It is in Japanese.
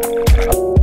した。